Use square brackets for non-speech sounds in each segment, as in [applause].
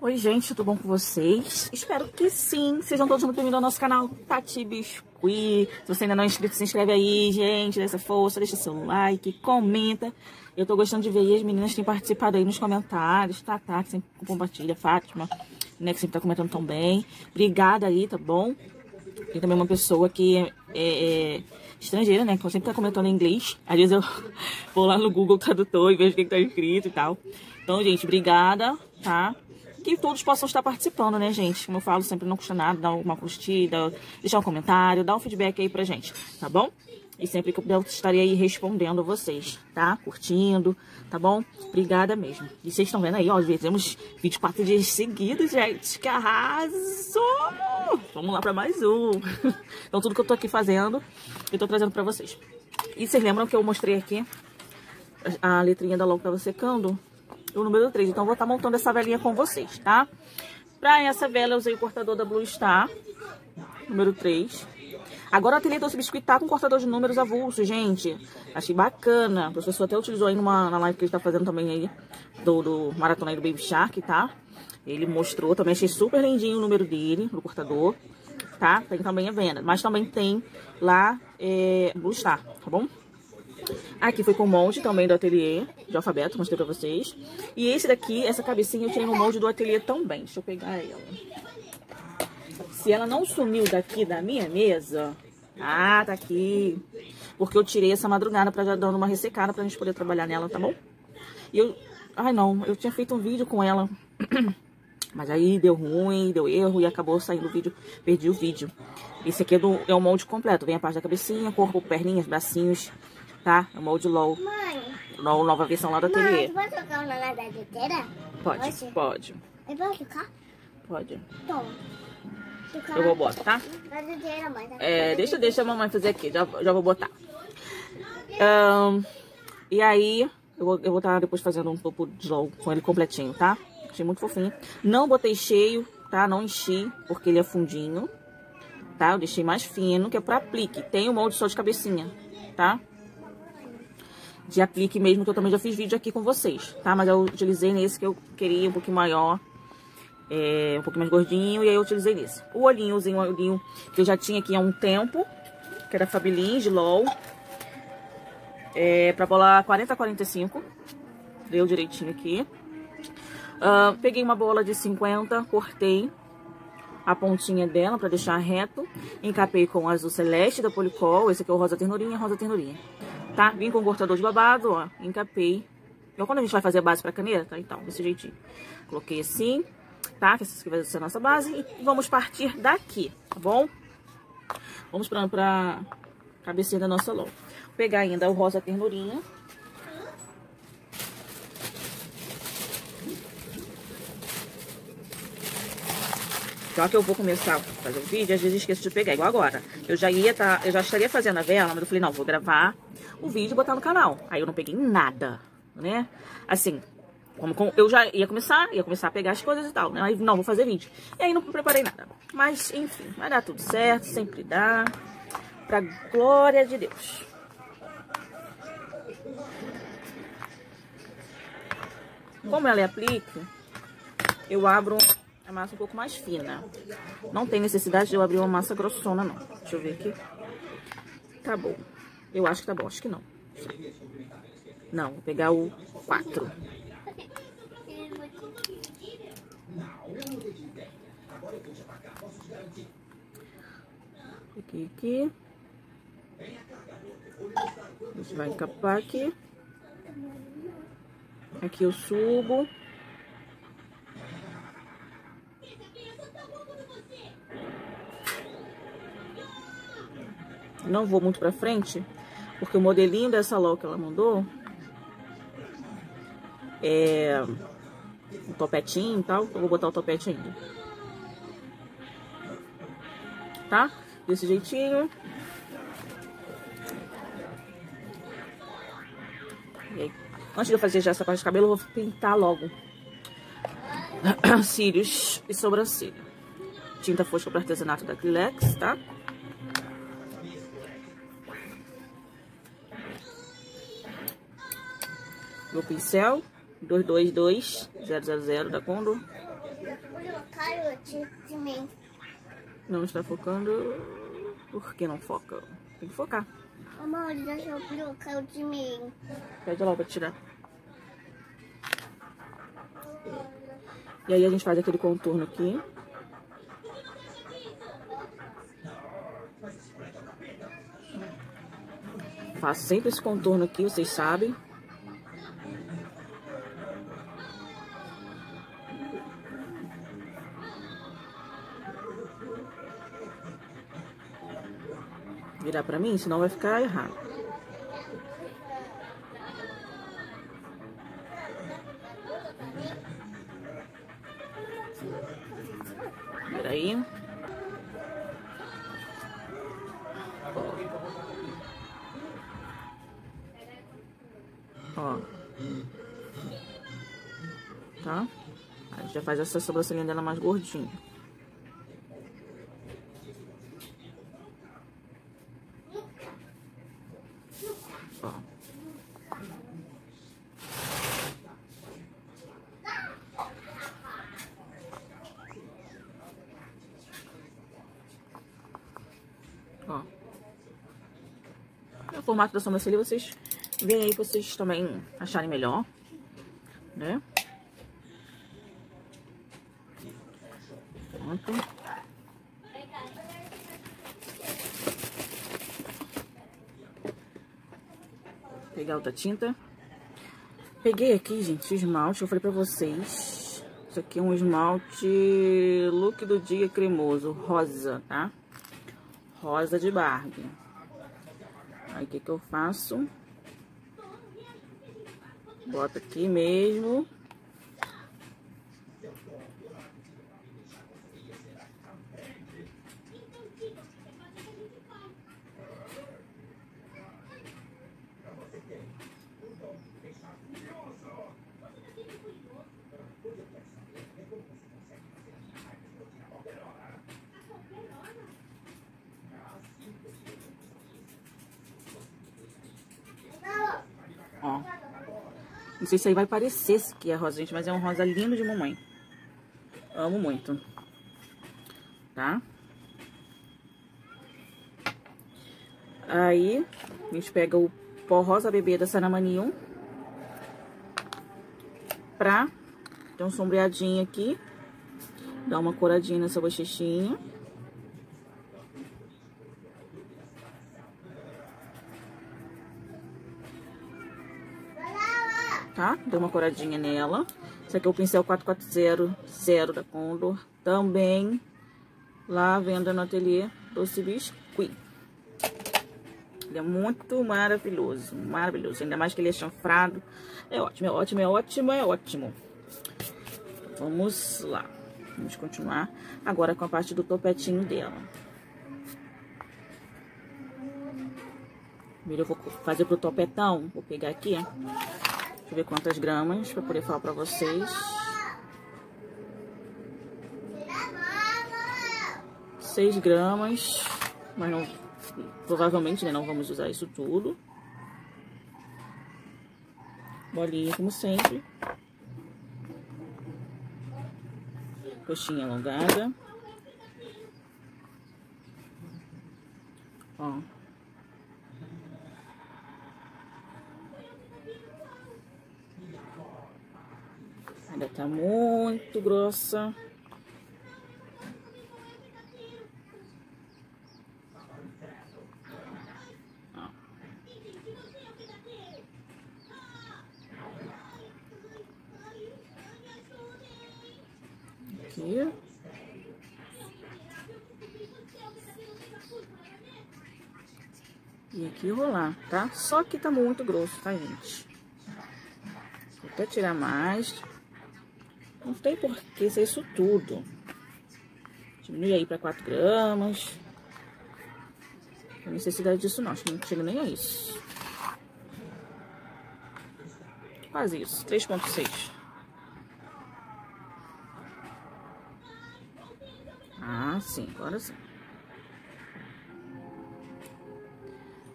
Oi, gente, tudo bom com vocês? Espero que sim. Sejam todos muito bem-vindos ao nosso canal Tati Biscuit. Se você ainda não é inscrito, se inscreve aí, gente. Dá essa força, deixa seu like, comenta. Eu tô gostando de ver as meninas que têm participado aí nos comentários. Tatá, tá, que sempre compartilha, Fátima, né, que sempre tá comentando tão bem. Obrigada aí, tá bom? Tem também uma pessoa que é, é estrangeira, né, que sempre tá comentando em inglês. Às vezes eu [laughs] vou lá no Google Tradutor e vejo o que tá escrito e tal. Então, gente, obrigada, tá? que todos possam estar participando, né, gente? Como eu falo, sempre não custa nada, dar uma curtida, deixar um comentário, dar um feedback aí pra gente, tá bom? E sempre que eu puder, eu estarei aí respondendo vocês, tá? Curtindo, tá bom? Obrigada mesmo. E vocês estão vendo aí, ó, temos 24 dias seguidos, gente. Que arraso! Vamos lá pra mais um. [laughs] Então, tudo que eu tô aqui fazendo, eu tô trazendo pra vocês. E vocês lembram que eu mostrei aqui a letrinha da logo tava secando? o número 3. Então, eu vou estar tá montando essa velinha com vocês, tá? Pra essa vela, eu usei o cortador da Blue Star, número 3. Agora, a ateliê Doce Biscuit tá com cortador de números avulso, gente. Achei bacana. O professor até utilizou aí numa, na live que ele tá fazendo também aí, do, do maratona aí do Baby Shark, tá? Ele mostrou, também achei super lindinho o número dele, no cortador, tá? Tem também a venda. Mas também tem lá é, Blue Star, tá bom? Aqui foi com molde também do ateliê de alfabeto, mostrei pra vocês. E esse daqui, essa cabecinha eu tirei no molde do ateliê também. Deixa eu pegar ela. Se ela não sumiu daqui da minha mesa... Ah, tá aqui. Porque eu tirei essa madrugada pra já uma ressecada pra gente poder trabalhar nela, tá bom? E eu... Ai, não. Eu tinha feito um vídeo com ela... [clears throat] Mas aí deu ruim, deu erro e acabou saindo o vídeo, perdi o vídeo. Esse aqui é, do, é o molde completo, vem a parte da cabecinha, corpo, perninhas, bracinhos, tá? É o molde LOL. Mãe. LOL, nova versão lá do ateliê. Mãe, pode tocar uma nadadeira? Pode, pode. pode. Eu posso tocar? Pode. Toma. Eu vou botar, tá? É, deixa, deixa a mamãe fazer aqui, já, já vou botar. Um, e aí, eu vou, eu vou estar tá depois fazendo um topo de LOL com ele completinho, tá? Achei muito fofinho. Não botei cheio, tá? Não enchi, porque ele é fundinho, tá? Eu deixei mais fino, que é pra aplique. Tem o molde só de cabecinha, tá? de aplique mesmo, que eu também já fiz vídeo aqui com vocês, tá? Mas eu utilizei nesse que eu queria um pouquinho maior, é, um pouquinho mais gordinho, e aí eu utilizei nesse. O olhinho, usei um olhinho que eu já tinha aqui há um tempo, que era Fabilin de LOL, é, pra bolar 40 a 45, deu direitinho aqui. Uh, peguei uma bola de 50, cortei a pontinha dela pra deixar reto, encapei com azul celeste da Policol, esse aqui é o rosa ternurinha, rosa ternurinha tá? Vim com o cortador de babado, ó, encapei. Então, quando a gente vai fazer a base pra caneta, então, desse jeitinho. Coloquei assim, tá? Que essa aqui vai ser a nossa base. E vamos partir daqui, tá bom? Vamos pra, pra cabecinha da nossa logo. Vou pegar ainda o rosa ternurinha. Já que eu vou começar a fazer o vídeo, às vezes esqueço de pegar, igual agora. Eu já ia tá, eu já estaria fazendo a vela, mas eu falei, não, vou gravar o vídeo e botar no canal. Aí eu não peguei nada, né? Assim, como, como, eu já ia começar, ia começar a pegar as coisas e tal, né? Aí, não, vou fazer vídeo. E aí não preparei nada. Mas, enfim, vai dar tudo certo, sempre dá. Pra glória de Deus. Como ela é aplique, eu abro a massa um pouco mais fina. Não tem necessidade de eu abrir uma massa grossona, não. Deixa eu ver aqui. Tá bom. Eu acho que tá bom, acho que não. Não, vou pegar o 4. Aqui, aqui. A gente vai encapar aqui. Aqui eu subo. Não vou muito pra frente, porque o modelinho dessa LOL que ela mandou é um topetinho e tal. Eu vou botar o topete ainda. Tá? Desse jeitinho. Aí, antes de eu fazer já essa parte de cabelo, eu vou pintar logo [clears throat] cílios e sobrancelha. Tinta fosca para artesanato da Acrylex, tá? Meu pincel 222000 da Condor. Não está focando. Por que não foca? Tem que focar. Deixa eu colocar de mim. Pede lá pra tirar. E aí a gente faz aquele contorno aqui. Faço sempre esse contorno aqui, vocês sabem. Virar pra mim, senão vai ficar errado. Vira aí. Ó. Tá? A gente já faz essa sobrancelhinha dela mais gordinha. Formato da sobrancelha, vocês veem aí que vocês também acharem melhor, né? Pronto. Pegar outra tinta. Peguei aqui, gente, esmalte, eu falei pra vocês. Isso aqui é um esmalte look do dia cremoso, rosa, tá? Rosa de Barbie. Aí, o que que eu faço? Bota aqui mesmo. Não sei se aí vai parecer que é rosa, gente, mas é um rosa lindo de mamãe. Amo muito. Tá? Aí, a gente pega o pó rosa bebê da Sanamanium. Pra ter um sombreadinho aqui. Dar uma coradinha nessa bochechinha. Deu uma coradinha nela. Esse aqui é o pincel 440 da Condor. Também lá venda no ateliê Doce Biscuit. Ele é muito maravilhoso, maravilhoso. Ainda mais que ele é chanfrado. É ótimo, é ótimo, é ótimo, é ótimo. Vamos lá. Vamos continuar agora com a parte do topetinho dela. Primeiro eu vou fazer pro topetão. Vou pegar aqui, ó. Deixa eu ver quantas gramas para poder falar para vocês. Seis gramas, mas não, provavelmente né, não vamos usar isso tudo. Bolinha como sempre. Coxinha alongada. Ó. Ainda tá muito grossa. Aqui. E aqui rolar, tá? Só que tá muito grosso, tá, gente? Vou até tirar mais. Tem por que ser isso tudo. Diminui aí para 4 gramas. Não tem necessidade disso não, acho que não chega nem a isso. Quase isso, 3.6. Ah, sim, agora sim.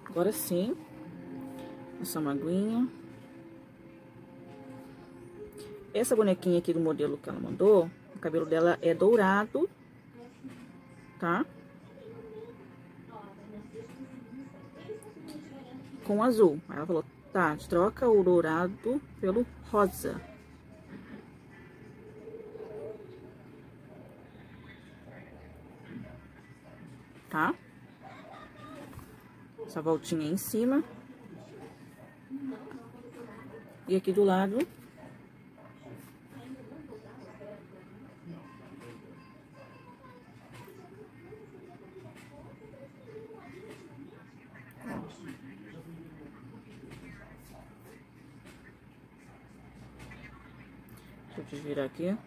Agora sim. Essa maguinha. Essa bonequinha aqui do modelo que ela mandou, o cabelo dela é dourado, tá? Com azul. Aí ela falou, tá, troca o dourado pelo rosa. Tá? Essa voltinha em cima. E aqui do lado Deixa eu desvirar aqui.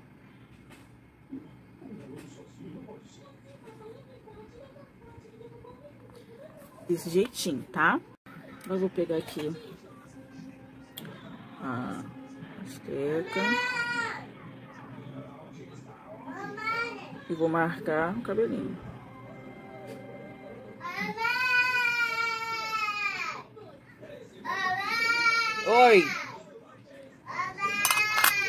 Desse jeitinho, tá? Eu vou pegar aqui a esteca. E vou marcar o cabelinho. Oi!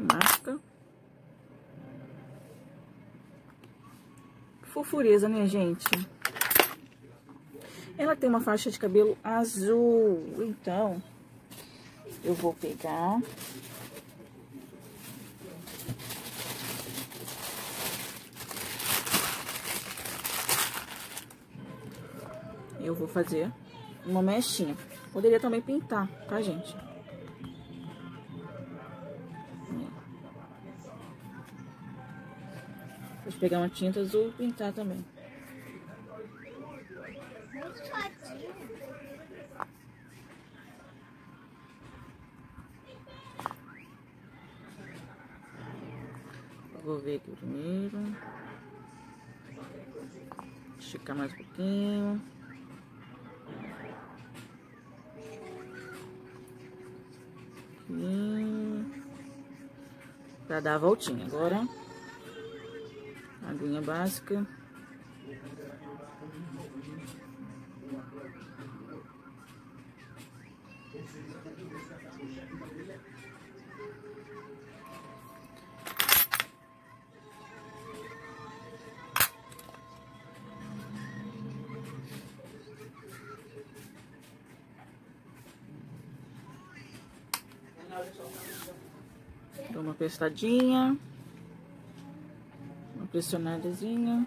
Marca. Fofureza, né, gente? Ela tem uma faixa de cabelo azul. Então, eu vou pegar... Eu vou fazer uma mechinha. Poderia também pintar, tá, gente? Pegar uma tinta azul e pintar também. Vou ver aqui primeiro. Esticar mais um pouquinho. Aqui. Pra dar a voltinha. Agora, aguinha básica. Dou uma pestadinha. Pressionadazinha.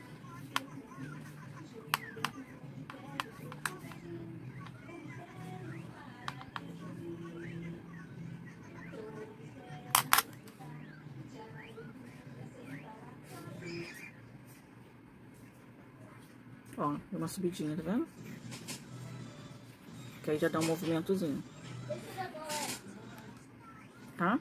Ó, deu uma subidinha, tá vendo? Que aí já dá um movimentozinho. Tá?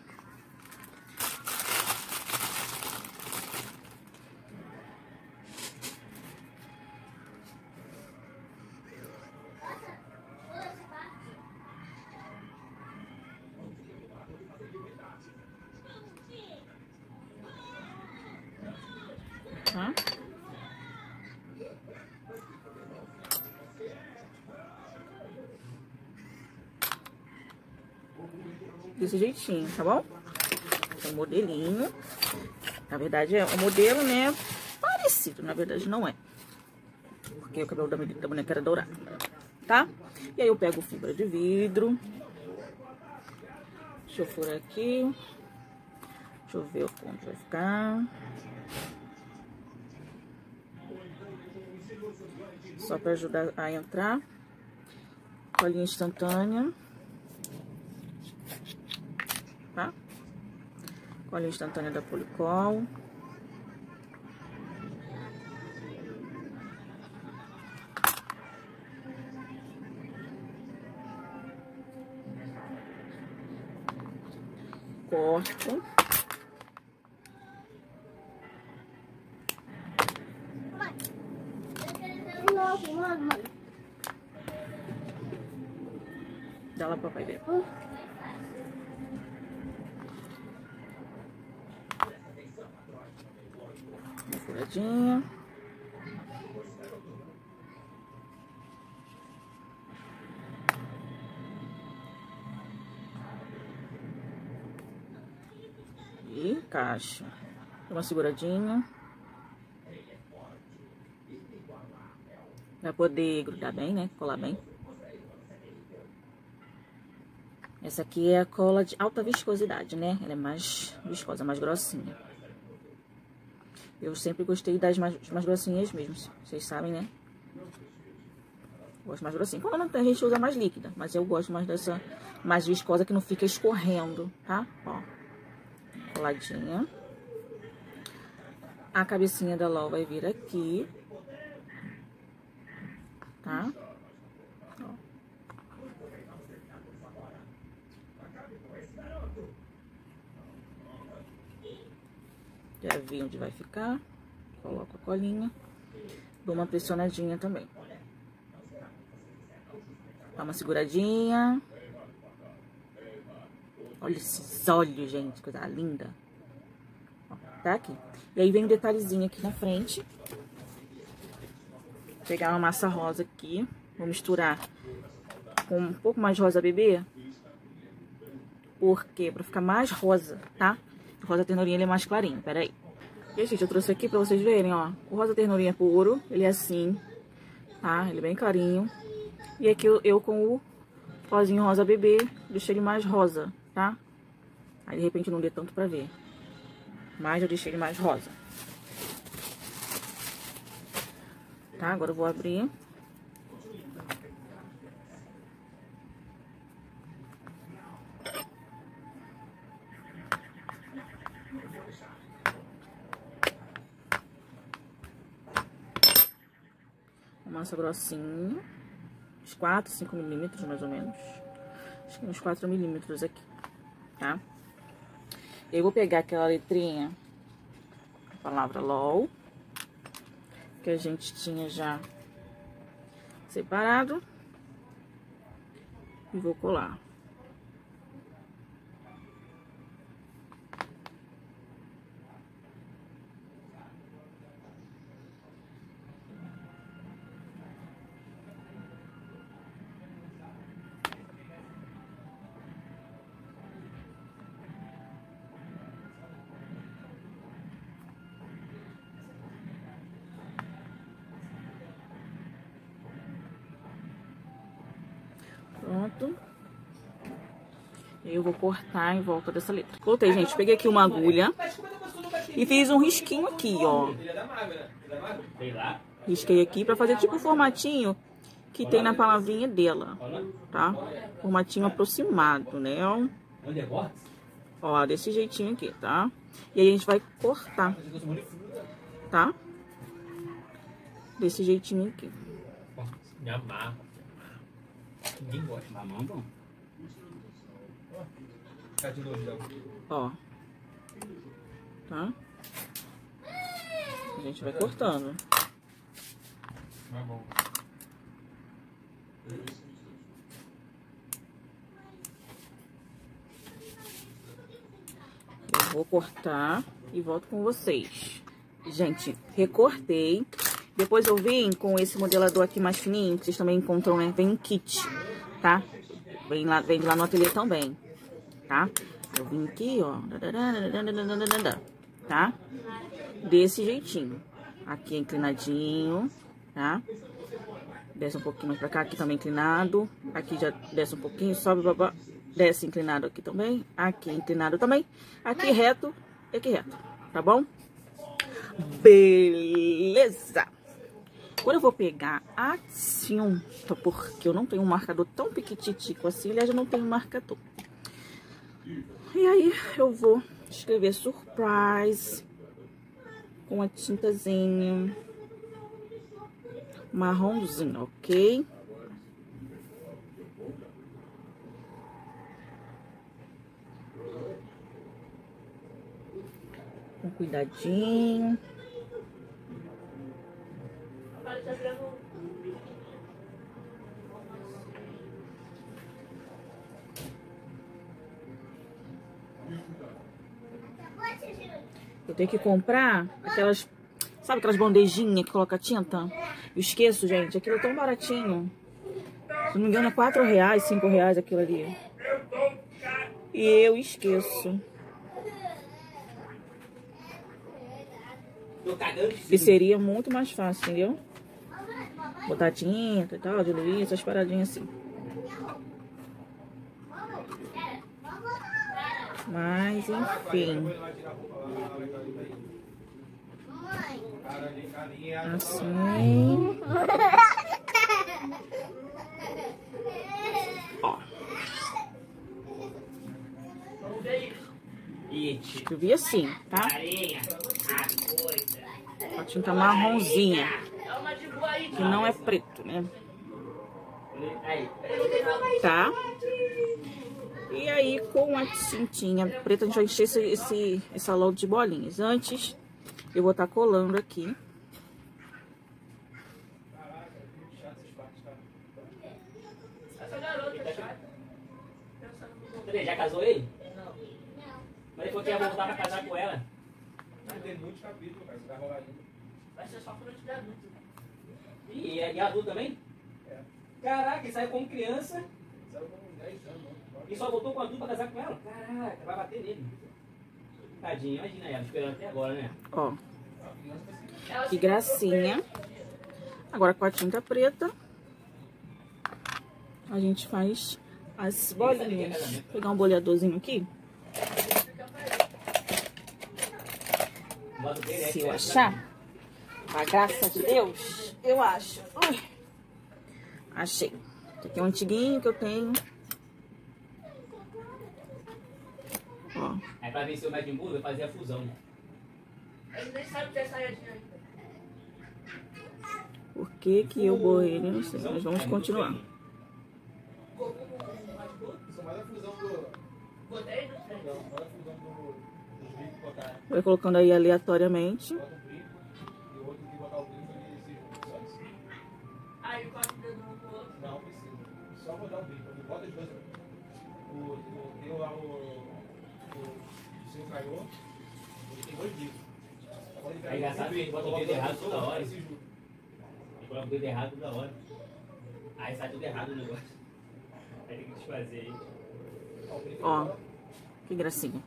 Desse jeitinho, tá bom? É um modelinho. Na verdade, é um modelo, né? Parecido, na verdade, não é. Porque o cabelo da, da boneca era dourado, tá? E aí eu pego fibra de vidro. Deixa eu furar aqui. Deixa eu ver onde vai ficar. Só para ajudar a entrar. Colinha instantânea. com a linha instantânea tá da Policol. Corto. Encaixa. Dá uma seguradinha. Pra poder grudar bem, né? Colar bem. Essa aqui é a cola de alta viscosidade, né? Ela é mais viscosa, mais grossinha. Eu sempre gostei das mais, mais grossinhas mesmo, vocês sabem, né? Gosto mais grossinha. Quando não tem, a gente usa mais líquida, mas eu gosto mais dessa mais viscosa que não fica escorrendo, tá? Ó, coladinha. A cabecinha da LOL vai vir aqui, tá? Já vi onde vai ficar. Coloco a colinha. Dou uma pressionadinha também. Dá uma seguradinha. Olha esses olhos, gente. Coisa linda. Ó, tá aqui. E aí vem um detalhezinho aqui na frente. Vou pegar uma massa rosa aqui. Vou misturar com um pouco mais de rosa bebê. Por quê? Pra ficar mais rosa, tá? O rosa ternurinha ele é mais clarinho, peraí. E, gente, eu trouxe aqui pra vocês verem, ó. O rosa ternurinha puro, ele é assim, tá? Ele é bem clarinho. E aqui eu, eu com o pozinho rosa bebê, deixei ele mais rosa, tá? Aí, de repente, não dê tanto pra ver. Mas eu deixei ele mais rosa. Tá? Agora eu vou abrir. Massa grossinha. Uns 4, 5 milímetros, mais ou menos. Acho que uns 4 milímetros aqui, tá? Eu vou pegar aquela letrinha, a palavra LOL, que a gente tinha já separado. E vou colar. Eu vou cortar em volta dessa letra. Voltei, gente. Peguei aqui uma agulha e fiz um risquinho aqui, ó. Risquei aqui pra fazer tipo o formatinho que tem na palavrinha dela, tá? Formatinho aproximado, né? Ó, desse jeitinho aqui, tá? E aí a gente vai cortar, tá? Desse jeitinho aqui. Me amarra. Ninguém gosta. Mamão bom. De. Ó. Tá? A gente vai cortando. Tá bom. Eu vou cortar e volto com vocês. Gente, recortei. Depois eu vim com esse modelador aqui mais fininho, que vocês também encontram, né? Vem um kit, tá? Vem lá, vem lá no ateliê também, tá? Eu vim aqui, ó. Tá? Desse jeitinho. Aqui é inclinadinho, tá? Desce um pouquinho mais pra cá, aqui também inclinado. Aqui já desce um pouquinho, sobe, babá. Desce inclinado aqui também. Aqui inclinado também. Aqui reto e aqui reto, tá bom? Beleza! Agora eu vou pegar a cinta, porque eu não tenho um marcador tão piquititico assim. Aliás, eu não tenho marcador. E aí eu vou escrever surprise com a tintazinha marronzinho, ok? Com cuidadinho. Eu tenho que comprar aquelas, sabe aquelas bandejinhas que coloca tinta? Eu esqueço, gente, aquilo é tão baratinho. Se não me engano é 4 reais, 5 reais aquilo ali. E eu esqueço. E seria muito mais fácil, entendeu? Botar tinta e tal, diluir essas paradinhas assim. Mas, enfim. Assim. Ó, eu vi assim, tá? A tinta marronzinha. Que não é preto, né? Tá? E aí, com a tintinha preta, a gente vai encher esse, esse, essa logo de bolinhas. Antes, eu vou estar colando aqui. Cadê? Já casou ele? Não. Mas ele falou que ia voltar pra casar com ela. Tem muitos capítulos, cara. Você vai rolar ainda. Vai ser só quando eu tiver adulto. E é e adulto também? É. Caraca, ele saiu como criança Saiu com 10 anos, mano. E só voltou com adulto pra casar com ela. Caraca, vai bater nele. Tadinha, imagina ela esperando até agora, né? Ó, que gracinha. Agora, com a tinta preta, a gente faz as bolinhas. Vou pegar um boleadorzinho aqui. É Se eu é- achar, a graça de Deus, eu acho. Ai, achei. Esse aqui é um antiguinho que eu tenho. Ó, É pra vencer o Majin Buu, vai fazer a fusão. Gente nem sabe ter saiadinha ainda. por que que eu borrei ele? Não sei, mas vamos É continuar. é mais a fusão do. Botei? Não, mais a fusão do. Dos brincos que botaram. Vai colocando aí aleatoriamente. O que ele. Aí o dedo um pro outro. Não precisa. Só botar o brinco. Bota os dois. O, o, tem lá. O, caiô. Ele tem dois É engraçado que ele bota o dedo errado toda hora. Ele coloca o dedo errado toda hora. Aí sai tudo errado o negócio. Aí tem que desfazer aí. Ó. Que gracinha.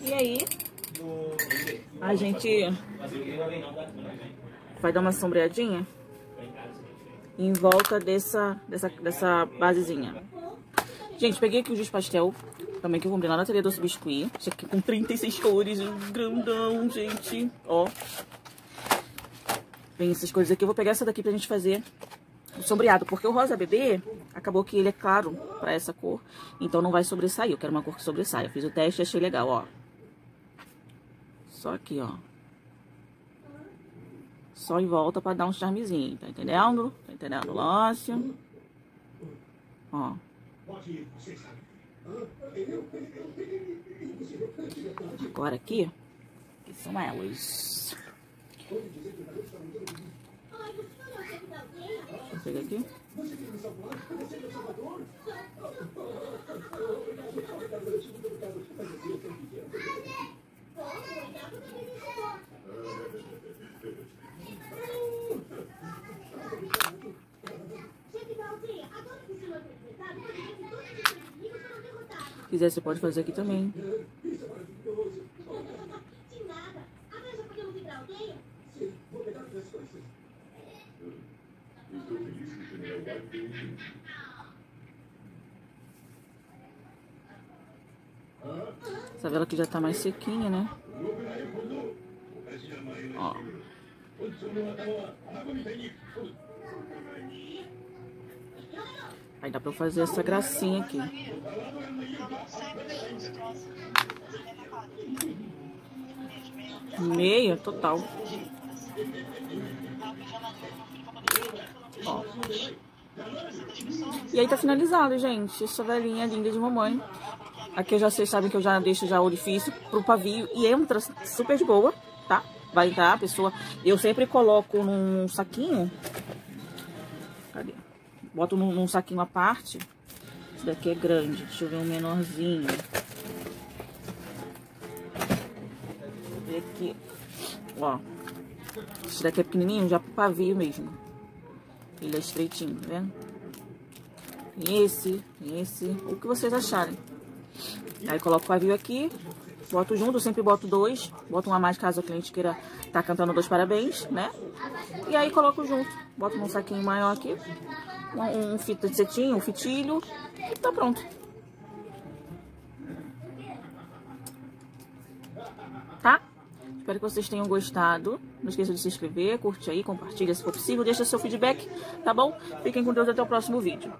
E esse aí a gente vai dar uma sombreadinha em volta dessa, dessa, dessa basezinha. Gente, peguei aqui o giz pastel, também que eu comprei lá na Teria Doce Biscuit. Aqui com 36 cores, grandão, gente. Ó. Vem essas coisas aqui. Eu vou pegar essa daqui pra gente fazer o sombreado. Porque o rosa bebê, acabou que ele é claro pra essa cor. Então não vai sobressair. Eu quero uma cor que sobressaia. Fiz o teste e achei legal, ó. Só aqui, ó. Só em volta pra dar um charmezinho, tá entendendo? Tá entendendo o lance? Ó. Agora aqui, que são elas. Eu pegar aqui. Quiser, você pode fazer aqui também. Essa vela aqui já tá mais sequinha, né? Ó. Aí dá pra eu fazer essa gracinha aqui. Meia total. Ó. E aí tá finalizado, gente. Essa velhinha linda de mamãe. Aqui eu já vocês sabem que eu já deixo já o orifício pro pavio e entra super de boa, tá? Vai entrar a pessoa. Eu sempre coloco num saquinho. Cadê? Boto num, num saquinho à parte. Esse daqui é grande. Deixa eu ver um menorzinho. Vê aqui. Ó. Esse daqui é pequenininho, já pavio mesmo. Ele é estreitinho, tá vendo? Tem esse, esse, o que vocês acharem. Aí coloco o pavio aqui, boto junto, sempre boto dois, boto uma mais caso o cliente queira tá cantando dois parabéns, né? E aí coloco junto, boto num saquinho maior aqui, um, um fita de cetim, um fitilho e tá pronto. Tá? Espero que vocês tenham gostado. Não esqueça de se inscrever, curte aí, compartilha se for possível, deixa seu feedback, tá bom? Fiquem com Deus até o próximo vídeo.